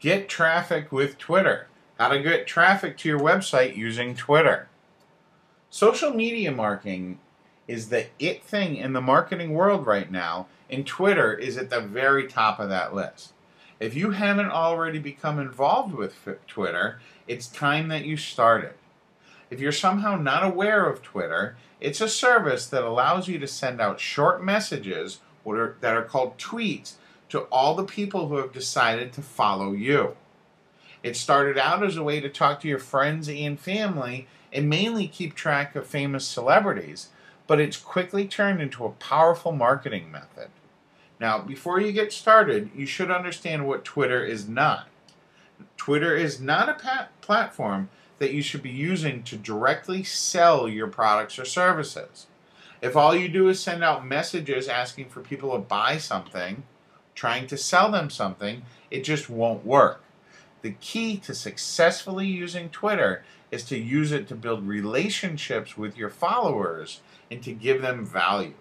Get traffic with Twitter. How to get traffic to your website using Twitter. Social media marketing is the it thing in the marketing world right now, and Twitter is at the very top of that list. If you haven't already become involved with Twitter, it's time that you started. If you're somehow not aware of Twitter, it's a service that allows you to send out short messages that are called tweets to all the people who have decided to follow you. It started out as a way to talk to your friends and family and mainly keep track of famous celebrities, but it's quickly turned into a powerful marketing method. Now, before you get started, you should understand what Twitter is not. Twitter is not a platform that you should be using to directly sell your products or services. If all you do is send out messages asking for people to buy something, trying to sell them something, it just won't work. The key to successfully using Twitter is to use it to build relationships with your followers and to give them value.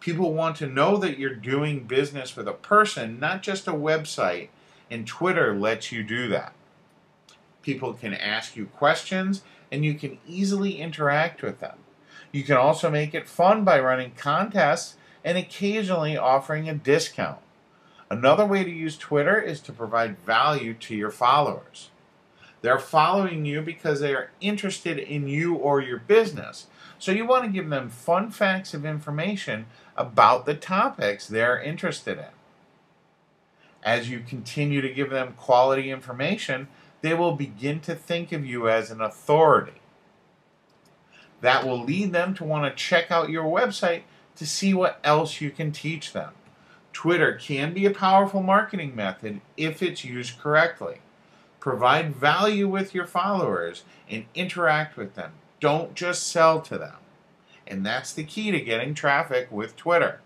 People want to know that you're doing business with a person, not just a website, and Twitter lets you do that. People can ask you questions and you can easily interact with them. You can also make it fun by running contests and occasionally offering a discount. Another way to use Twitter is to provide value to your followers. They're following you because they are interested in you or your business. So you want to give them fun facts of information about the topics they're interested in. As you continue to give them quality information, they will begin to think of you as an authority. That will lead them to want to check out your website to see what else you can teach them. Twitter can be a powerful marketing method if it's used correctly. Provide value with your followers and interact with them. Don't just sell to them. And that's the key to getting traffic with Twitter.